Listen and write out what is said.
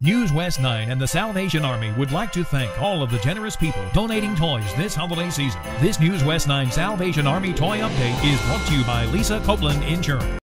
News West 9 and the Salvation Army would like to thank all of the generous people donating toys this holiday season. This News West 9 Salvation Army toy update is brought to you by Lisa Copeland Insurance.